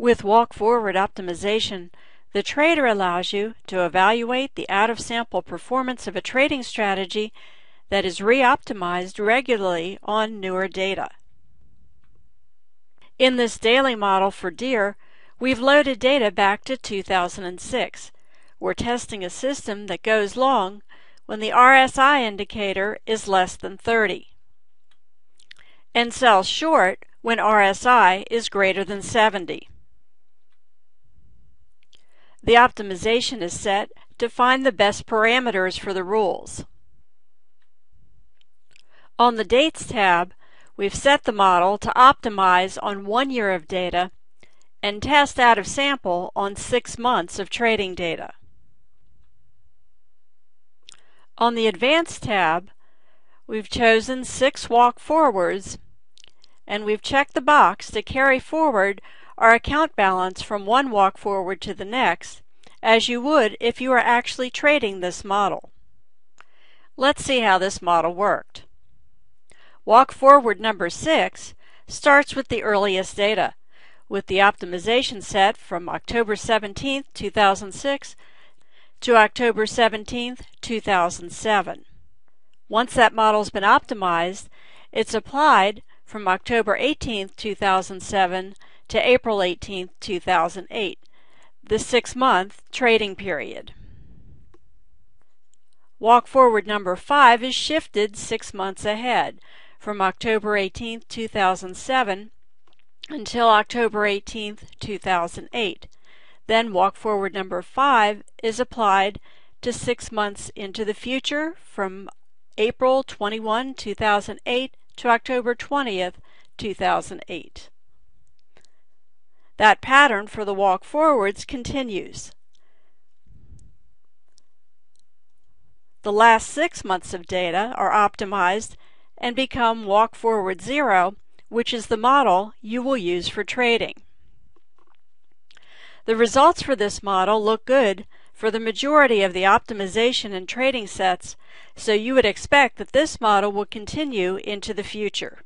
With walk-forward optimization, the trader allows you to evaluate the out-of-sample performance of a trading strategy that is re-optimized regularly on newer data. In this daily model for Deere, we've loaded data back to 2006. We're testing a system that goes long when the RSI indicator is less than 30 and sells short when RSI is greater than 70. The optimization is set to find the best parameters for the rules. On the Dates tab, we've set the model to optimize on one year of data and test out of sample on six months of trading data. On the Advanced tab, we've chosen six walk forwards and we've checked the box to carry forward our account balance from one walk forward to the next, as you would if you were actually trading this model. Let's see how this model worked. Walk forward number 6 starts with the earliest data, with the optimization set from October 17, 2006 to October 17, 2007. Once that model's been optimized, it's applied from October 18, 2007 to April 18, 2008, the six month trading period. Walk forward number 5 is shifted six months ahead from October 18, 2007 until October 18, 2008. Then walk forward number 5 is applied to six months into the future from April 21, 2008 to October 20, 2008. That pattern for the walk forwards continues. The last six months of data are optimized and become walk forward zero, which is the model you will use for trading. The results for this model look good for the majority of the optimization and trading sets, so you would expect that this model will continue into the future.